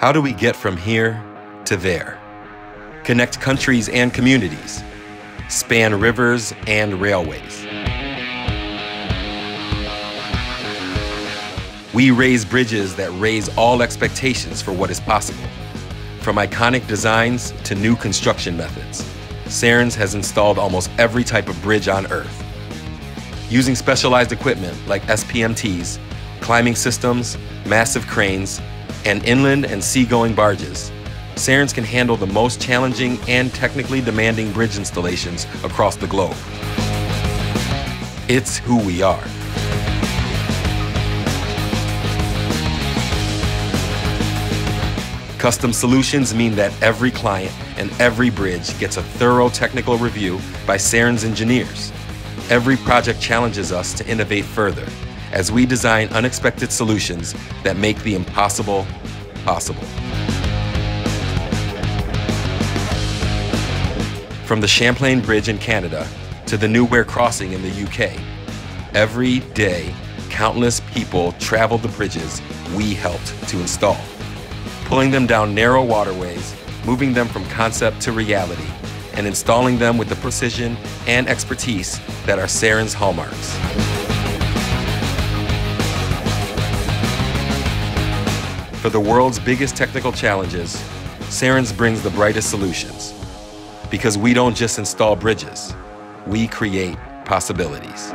How do we get from here to there? Connect countries and communities, span rivers and railways. We raise bridges that raise all expectations for what is possible. From iconic designs to new construction methods, Sarens has installed almost every type of bridge on Earth. Using specialized equipment like SPMTs, climbing systems, massive cranes, and inland and seagoing barges, Sarens can handle the most challenging and technically demanding bridge installations across the globe. It's who we are. Custom solutions mean that every client and every bridge gets a thorough technical review by Sarens engineers. Every project challenges us to innovate further as we design unexpected solutions that make the impossible possible. From the Champlain Bridge in Canada to the New Wear Crossing in the UK, every day, countless people travel the bridges we helped to install pulling them down narrow waterways, moving them from concept to reality, and installing them with the precision and expertise that are Sarens hallmarks. For the world's biggest technical challenges, Sarens brings the brightest solutions. Because we don't just install bridges, we create possibilities.